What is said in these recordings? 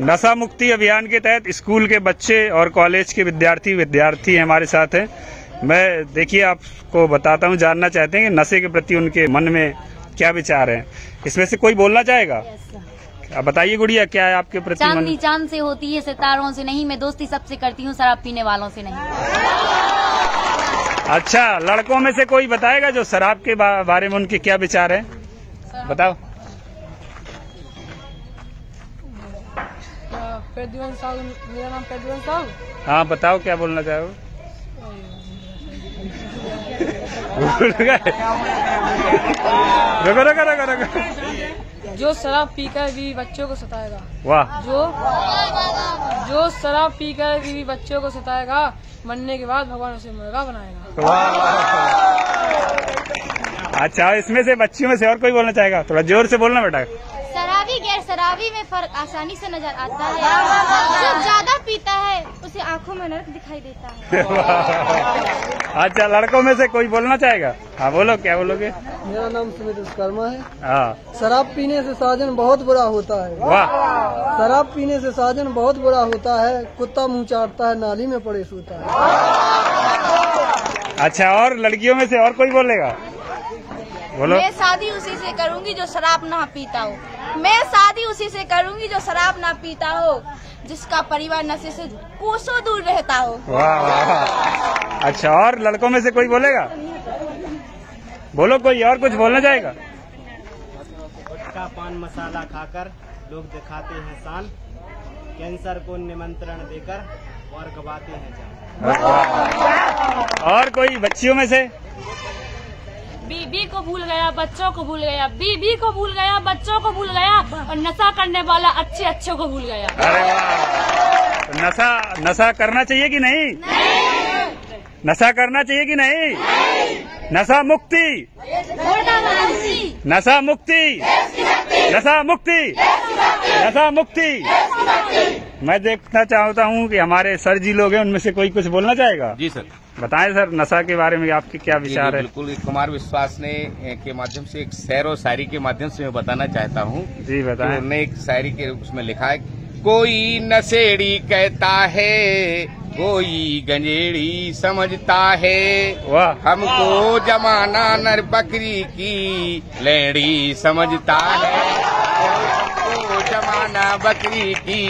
नशा मुक्ति अभियान के तहत स्कूल के बच्चे और कॉलेज के विद्यार्थी विद्यार्थी हमारे साथ हैं। मैं देखिए आपको बताता हूँ जानना चाहते हैं कि नशे के प्रति उनके मन में क्या विचार हैं। इसमें से कोई बोलना चाहेगा? आप बताइए गुड़िया क्या है आपके प्रति मन? चांदनी चाँद से होती है सितारों से नहीं मैं दोस्ती सबसे करती हूँ शराब पीने वालों से नहीं। अच्छा लड़कों में से कोई बताएगा जो शराब के बा, बारे में उनके क्या विचार है? बताओ। प्रद्युमन साहू मेरा नाम प्रद्युमन साहू हाँ बताओ क्या बोलना चाहो रुको रुको रुको रुको। जो शराब पीकर भी बच्चों को सताएगा। वाह। जो जो शराब पीकर भी बच्चों को सताएगा मरने के बाद भगवान उसे मुर्गा बनाएगा। वाह। अच्छा इसमें से बच्चियों में से और कोई बोलना चाहेगा? थोड़ा ज़ोर से बोलना बेटा। शराबी में फ़र्क आसानी से नज़र आता है। जो ज़्यादा पीता है उसे आँखों में नर्क दिखाई देता है। अच्छा लड़कों में से कोई बोलना चाहेगा? हाँ बोलो क्या बोलोगे? मेरा नाम सुमित विश्वकर्मा है। हाँ। शराब पीने से साजन बहुत बुरा होता है। वाह। शराब पीने से साजन बहुत बुरा होता है। कुत्ता मुँह चाटता है नाली में पड़े सोता है। अच्छा और लड़कियों में से और कोई बोलेगा? बोलो। मैं शादी उसी से करूँगी जो शराब ना पीता हो। मैं शादी उसी से करूँगी जो शराब ना पीता हो जिसका परिवार नशे से कोसों दूर रहता हो। वाह वाह। अच्छा और लड़कों में से कोई बोलेगा? बोलो कोई और कुछ बोलना चाहेगा? गुटखा पान मसाला खाकर लोग दिखाते हैं शान कैंसर को निमंत्रण देकर और गवाते हैं जान। और कोई बच्चियों में से? बीबी को भूल गया बच्चों को भूल गया बीबी को भूल गया बच्चों को भूल गया और नशा करने वाला अच्छे अच्छे को भूल गया। अरे वाह। नशा नशा करना चाहिए कि नहीं? नशा करना चाहिए कि नहीं? नशा मुक्ति। नशा मुक्ति। नशा मुक्ति। नशा मुक्ति। मैं देखना चाहता हूँ कि हमारे सर जी लोग हैं उनमें से कोई कुछ बोलना चाहेगा? जी सर। बताएँ सर नशा के बारे में आपके क्या विचार है? बिल्कुल कुमार विश्वास ने के माध्यम से एक शेर और शायरी के माध्यम से मैं बताना चाहता हूँ। जी बताएँ। उन्होंने एक शायरी के उसमें लिखा है कोई नशेड़ी कहता है कोई गंजेड़ी समझता है। वाह। हमको जमाना नर बकरी की लेड़ी समझता है। जमाना बकरी की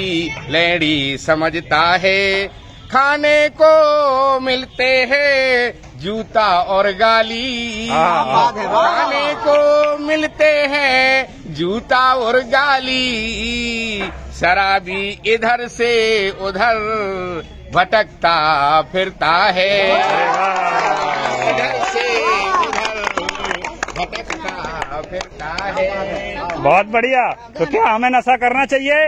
लेडी समझता है। खाने को मिलते हैं जूता और गाली। खाने को मिलते हैं जूता और गाली। शराबी इधर से उधर भटकता फिरता है इधर से उधर भटकता फिरता है बहुत बढ़िया। तो क्या हमें नशा करना चाहिए?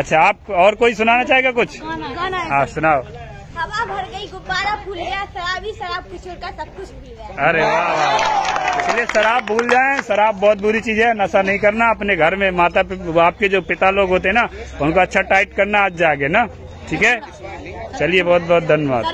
अच्छा आप और कोई सुनाना चाहेगा कुछ? हाँ सुनाओ। हवा भर गई गुब्बारा फूल गया शराबी शराब कुछ छोड़कर सब कुछ भूल गया। अरे वाह वाह इसलिए शराब भूल जाएँ शराब बहुत बुरी चीज़ है नशा नहीं करना अपने घर में माता आपके जो पिता लोग होते हैं ना उनको अच्छा टाइट करना आज जागे ना ठीक है? चलिए बहुत बहुत धन्यवाद।